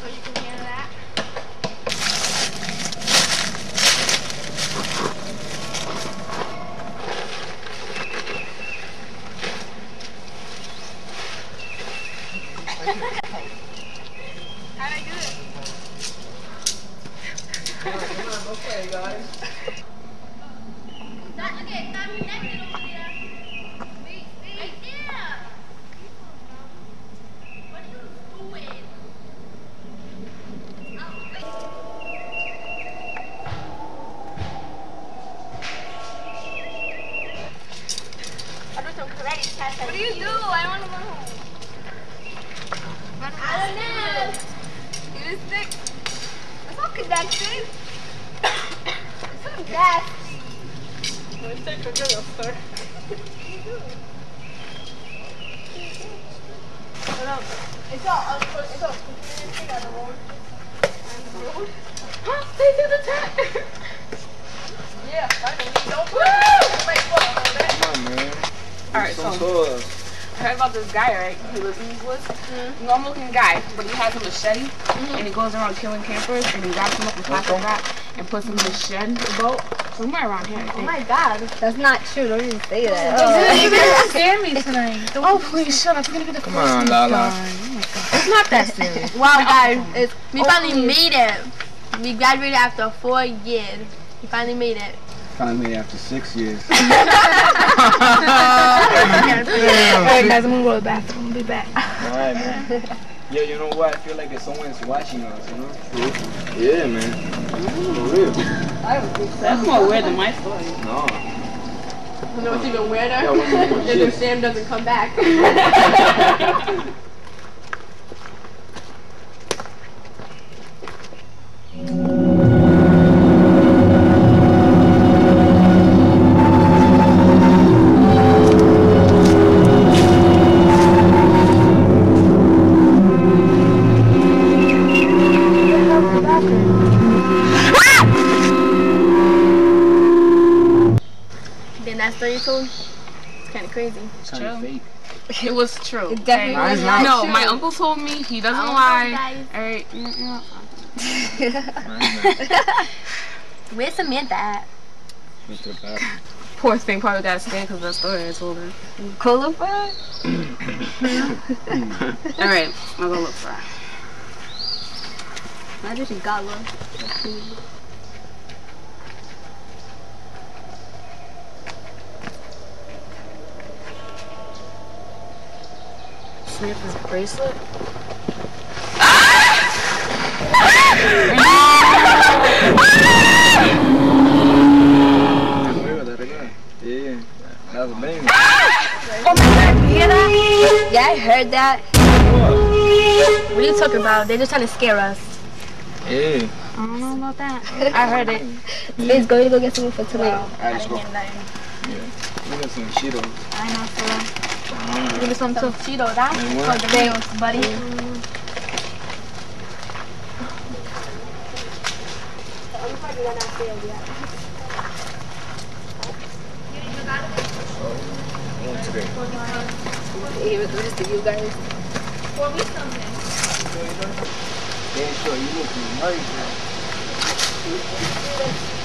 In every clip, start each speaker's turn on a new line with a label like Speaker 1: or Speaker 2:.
Speaker 1: so you can that. How'd I do it? come on, okay guys. That, okay, that, that, you do? I want to know. I don't know. You think it's all connected. it's so nasty.
Speaker 2: Let's take a good start.
Speaker 1: It's all it's all thing on the road. Huh? They did the tech. yeah, finally. Don't put it. Wait, whoa,
Speaker 3: Come on, man.
Speaker 2: Alright,
Speaker 3: Some
Speaker 2: so
Speaker 3: sauce.
Speaker 2: I heard about this guy, right? He lives in these mm-hmm. woods. Normal looking guy, but he has a machete mm-hmm. and he goes around killing campers and he wraps them up in plastic wrap and puts them in his shed boat. Somewhere around here, I
Speaker 1: Oh my god.
Speaker 4: That's not true. Don't even say that.
Speaker 2: You're gonna oh. scare me tonight. Oh, please shut up. You're gonna be the
Speaker 3: Come on, Lala.
Speaker 2: Oh it's not that serious.
Speaker 1: Wow, guys, it's, we finally made it. We graduated after four years. We finally made it.
Speaker 3: Finally, after six years.
Speaker 2: Alright, guys, I'm gonna go to the bathroom. I'll be back.
Speaker 3: Alright, man. Yeah, you know what? I feel like if someone's watching us, you know? Yeah, man. For real.
Speaker 2: That's more weird than my story.
Speaker 3: No.
Speaker 1: You know what's even weirder?
Speaker 3: Yeah, what's the more
Speaker 1: if? Sam doesn't come back. then that story you told? It's kind of crazy.
Speaker 3: It's kind of
Speaker 2: true.
Speaker 3: fake.
Speaker 2: It was true.
Speaker 4: It definitely
Speaker 2: okay?
Speaker 4: was
Speaker 3: not
Speaker 2: No,
Speaker 1: true.
Speaker 2: my uncle told me he doesn't
Speaker 1: Uncle,
Speaker 2: lie. Alright, mm, mm.
Speaker 1: Where's Samantha at?
Speaker 3: Went to the bathroom.
Speaker 2: Poor thing probably got scared because of that story I told her.
Speaker 4: Qualified?
Speaker 2: Alright, I'll go look for her.
Speaker 1: Imagine she got one.
Speaker 2: Samantha's bracelet?
Speaker 3: Arriba, de arriba. Yeah, that was bang.
Speaker 1: Oh my god, you hear that? Yeah, I heard that.
Speaker 3: What?
Speaker 1: What are you talking about? They're just trying to scare us.
Speaker 3: Yeah.
Speaker 2: I don't know about that. I heard it.
Speaker 4: Let's go to go get something for tonight.
Speaker 3: Alright, let's go. Yeah. We got some Cheetos.
Speaker 2: I know, so.
Speaker 1: Give me some?
Speaker 3: And what?
Speaker 1: For the meals, buddy.
Speaker 3: One today.
Speaker 4: Here, we'll just to you guys.
Speaker 3: Yeah, sure, you looking nice,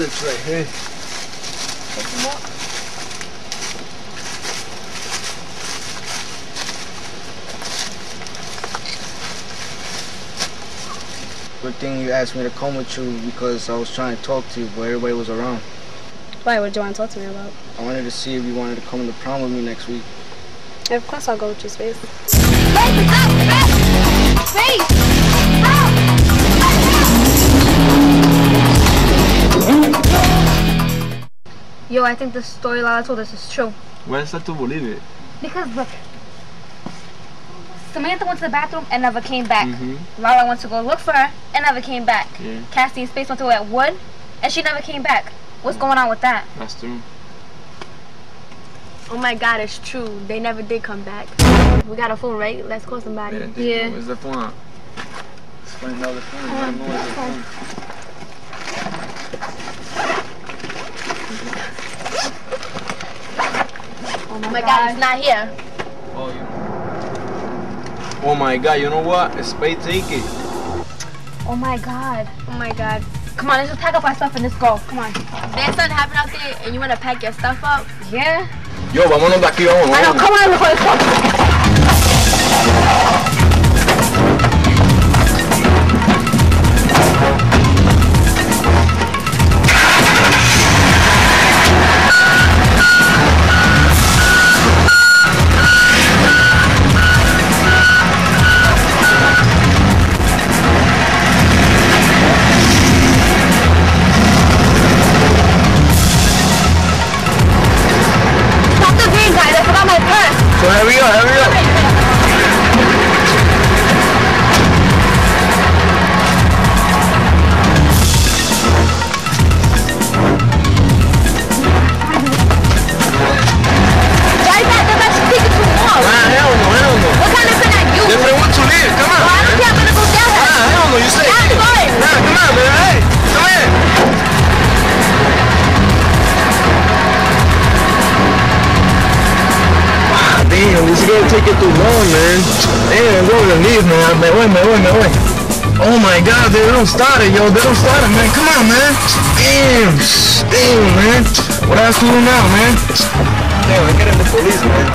Speaker 3: man. Some sticks right here. Good thing you asked me to come with you because I was trying to talk to you, but everybody was around.
Speaker 4: Why? What do you want to talk to me about?
Speaker 3: I wanted to see if you wanted to come to prom with me next week.
Speaker 4: Of course I'll go with you, Space.
Speaker 1: Yo, I think the story Lala told us is true.
Speaker 3: Where is that to believe it?
Speaker 4: Because look, Samantha went to the bathroom and never came back.
Speaker 3: Mm-hmm.
Speaker 4: Lala went to go look for her and never came back.
Speaker 3: Yeah,
Speaker 4: Cassie and Space went to go at Wood and she never came back. What's going on with that?
Speaker 3: that's true.
Speaker 1: Oh my god, it's true. They never did come back. We got a phone, right? Let's call somebody.
Speaker 4: Yeah.
Speaker 3: Where's the phone? Let's find out the phone. I where's the phone.
Speaker 1: Oh my god, it's not here.
Speaker 3: Oh, yeah. Oh my god, you know what? It's Spade take it.
Speaker 4: Oh my god.
Speaker 1: Oh my god.
Speaker 4: Come on, let's just pack up our stuff and let's go. Come on.
Speaker 1: There's something happening out there and you wanna pack your stuff up?
Speaker 4: Yeah?
Speaker 3: Yo, vámonos de aquí, vámonos.
Speaker 4: Ah, I know, come on, let's go.
Speaker 3: Took too long, man. Damn, go to leave, man. Me voy, me voy, me voy. Oh my god, they don't start it, yo. They don't start it, man. Come on, man. Damn. Damn, man. What I have to do now, man? Damn, I in the police, man.